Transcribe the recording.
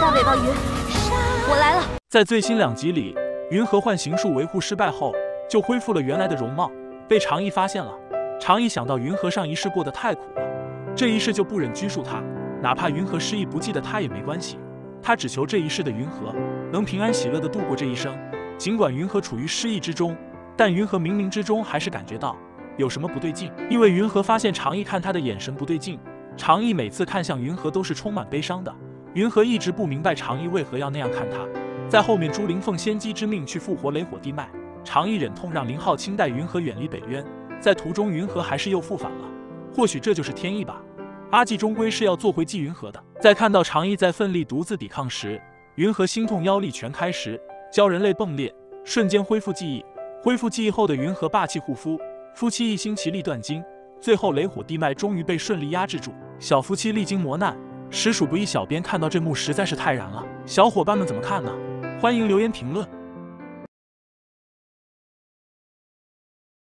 大尾巴云，我来了。在最新两集里，云和幻形术维护失败后，就恢复了原来的容貌，被长意发现了。长意想到云和上一世过得太苦了，这一世就不忍拘束他，哪怕云和失忆不记得他也没关系。他只求这一世的云和能平安喜乐地度过这一生。尽管云和处于失忆之中，但云和冥冥之中还是感觉到有什么不对劲，因为云和发现长意看他的眼神不对劲。长意每次看向云和都是充满悲伤的，云和一直不明白长意为何要那样看他。在后面，朱灵奉仙姬之命去复活雷火地脉，长意忍痛让林浩清带云和远离北渊，在途中云和还是又复返了。或许这就是天意吧。阿纪终归是要做回纪云和的。在看到长意在奋力独自抵抗时，云和心痛妖力全开时，鲛人泪迸裂，瞬间恢复记忆。恢复记忆后的云和霸气护肤，夫妻一心其利断金。最后雷火地脉终于被顺利压制住。小夫妻历经磨难，实属不易。小编看到这幕实在是太燃了，小伙伴们怎么看呢？欢迎留言评论。